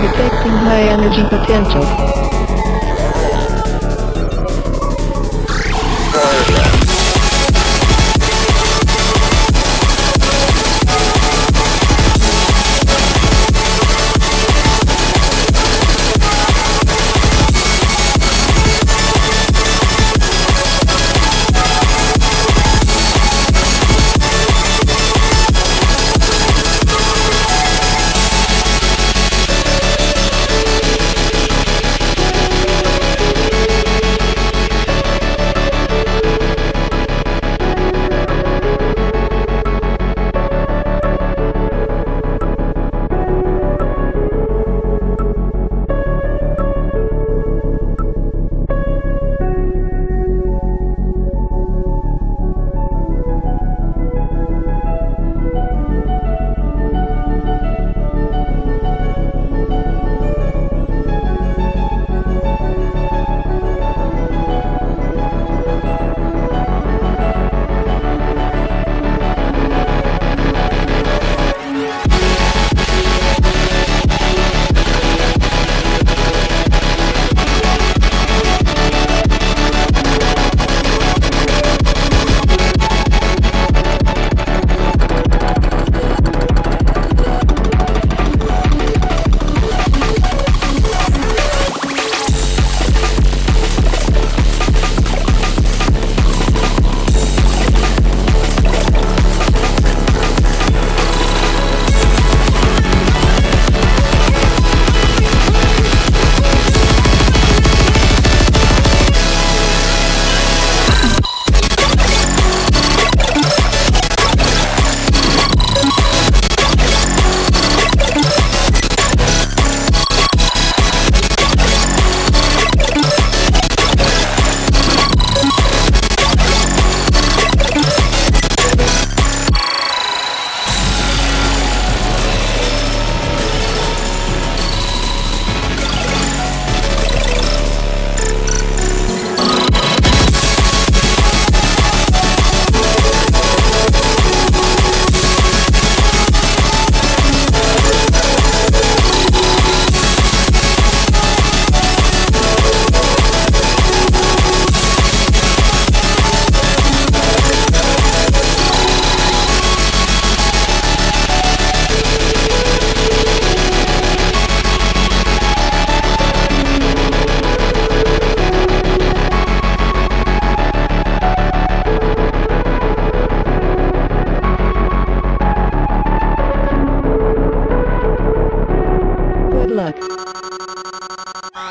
Detecting high energy potential.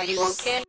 You okay?